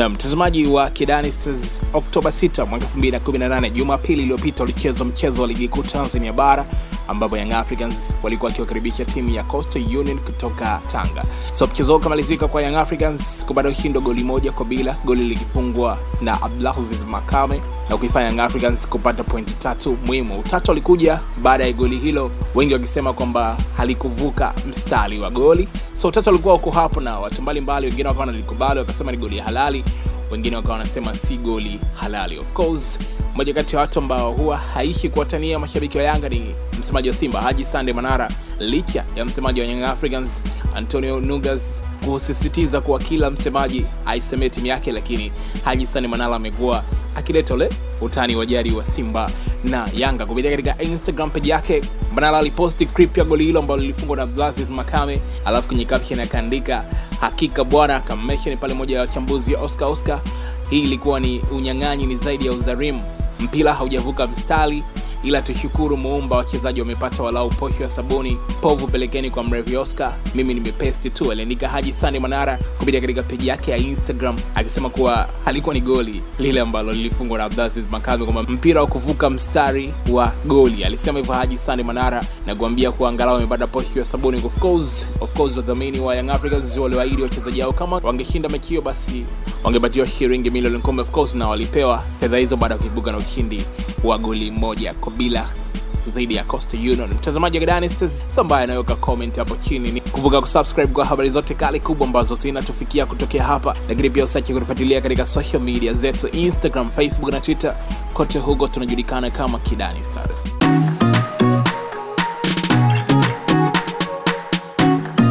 na mtazamaji wa Kidani Stars, Oktoba 6 mwaka 2018, Jumapili iliyopita ulichezwa mchezo wa ligi kuu Tanzania bara ambapo Young Africans walikuwa wakiwakaribisha timu ya Coastal Union kutoka Tanga. So mchezo ukamalizika kwa Young Africans kupata ushindi goli moja kwa bila, goli likifungwa na Abdulaziz Makame na kuifanya Young Africans kupata pointi tatu muhimu. Utatu ulikuja baada ya goli hilo, wengi wakisema kwamba halikuvuka mstari wa goli. So utatu ulikuwa uko hapo na watu mbalimbali, wengine wakawa nalikubali wakasema ni goli halali, wengine wakawa wanasema si goli halali. Of course mmoja kati ya watu ambao huwa haishi kuwatania mashabiki wa Yanga ni msemaji wa Simba Haji Sande Manara, licha ya msemaji wa Young Africans Antonio Nugas kusisitiza kuwa kila msemaji aisemee timu yake, lakini Haji Sande Manara amekuwa akileta ule utani wa jadi wa Simba na Yanga kupitia katika Instagram page yake. Manara aliposti clip ya goli hilo ambalo lilifungwa na Blazes Makame, alafu kwenye caption akaandika hakika bwana, akammention pale moja ya wachambuzi Oscar Oscar, hii ilikuwa ni unyang'anyi, ni zaidi ya uzarimu, mpira haujavuka mstari ila tushukuru muumba wachezaji wamepata walau posho ya sabuni. Povu pelekeni kwa mrevi oscar. Mimi nimepesti tu aliandika haji Sani manara kupitia katika peji yake ya instagram akisema kuwa halikuwa ni goli lile ambalo lilifungwa na abdulaziz makame kwamba mpira wa kuvuka mstari wa goli. Alisema hivyo haji sande manara na kuambia kuwa angalau amepata posho ya sabuni. Wadhamini wa young africans wachezaji hao kama wangeshinda mechi hiyo basi wangepatiwa shiringi milioni kumi of course na walipewa fedha hizo baada ya kuibuka na ushindi wa goli moja kwa bila dhidi ya Coastal Union. Mtazamaji wa Gidani Stars, ambaye anaweka comment hapo chini, ni kumbuka kusubscribe kwa habari zote kali kubwa ambazo zinatufikia kutokea hapa, lakini pia usiache kutufuatilia katika social media zetu Instagram, Facebook na Twitter. Kote huko tunajulikana kama Kidani Stars.